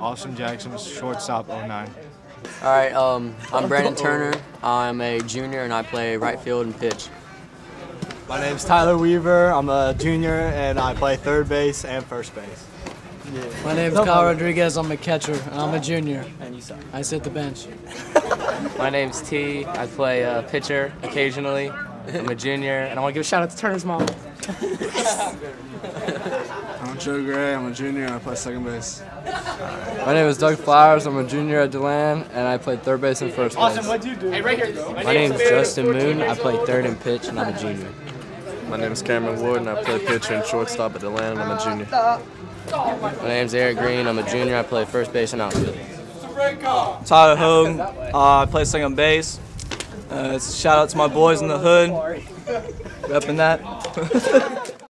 Austin Jackson, shortstop 09. All right, um, I'm Brandon Turner. I'm a junior and I play right field and pitch. My name's Tyler Weaver. I'm a junior and I play third base and first base. My name's Kyle Rodriguez. I'm a catcher and I'm a junior. And I sit the bench. My name's T. I play uh, pitcher occasionally. I'm a junior, and I want to give a shout out to Turner's mom. I'm Joe Gray. I'm a junior and I play second base. My name is Doug Flowers. I'm a junior at DeLand, and I play third base and first base. Awesome, what do you do? Hey, right here. My name's Justin Moon. I play third and pitch and I'm a junior. My name is Cameron Wood, and I play pitcher and shortstop at Deland and I'm a junior. My name's Eric Green. I'm a junior. I play first base and outfield. Tyler Hogue. Uh, I play second base. Uh, shout out to my boys in the hood. Repping that.